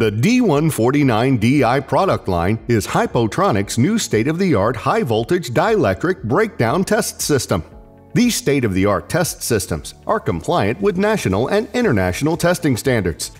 The D149DI product line is Hipotronics' new state of the art high voltage dielectric breakdown test system. These state of the art test systems are compliant with national and international testing standards.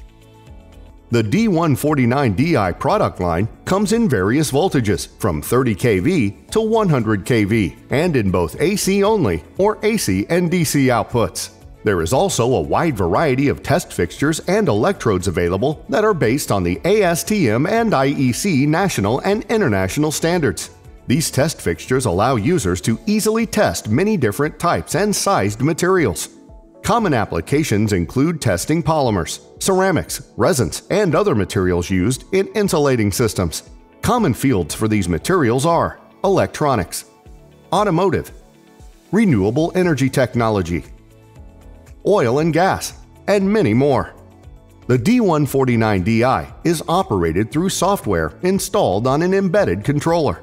The D149DI product line comes in various voltages from 30 kV to 100 kV and in both AC only or AC and DC outputs. There is also a wide variety of test fixtures and electrodes available that are based on the ASTM and IEC national and international standards. These test fixtures allow users to easily test many different types and sized materials. Common applications include testing polymers, ceramics, resins, and other materials used in insulating systems. Common fields for these materials are electronics, automotive, renewable energy technology, oil and gas, and many more. The D149DI is operated through software installed on an embedded controller.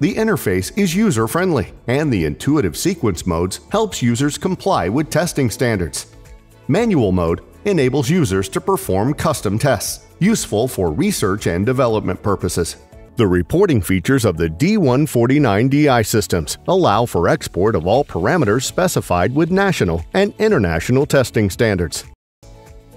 The interface is user-friendly, and the intuitive sequence modes helps users comply with testing standards. Manual mode enables users to perform custom tests, useful for research and development purposes. The reporting features of the D149DI systems allow for export of all parameters specified with national and international testing standards.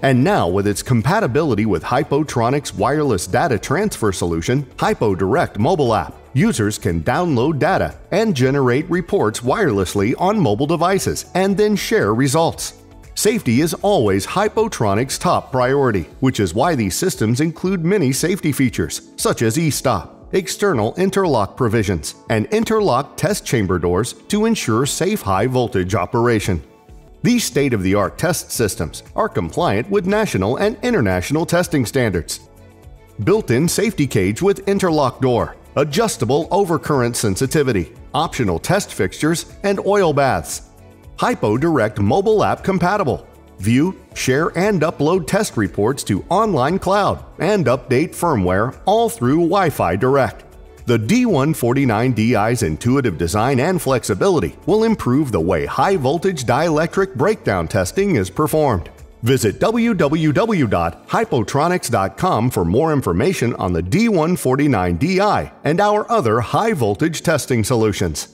And now, with its compatibility with Hipotronics' wireless data transfer solution, HipoDirect mobile app, users can download data and generate reports wirelessly on mobile devices and then share results. Safety is always Hipotronics' top priority, which is why these systems include many safety features, such as e-stop, external interlock provisions, and interlock test chamber doors to ensure safe high voltage operation. These state of the art test systems are compliant with national and international testing standards. Built in safety cage with interlock door, adjustable overcurrent sensitivity, optional test fixtures, and oil baths. HipoDirect mobile app compatible. View, share, and upload test reports to online cloud and update firmware all through Wi Fi Direct. The D149DI's intuitive design and flexibility will improve the way high voltage dielectric breakdown testing is performed. Visit www.hipotronics.com for more information on the D149DI and our other high voltage testing solutions.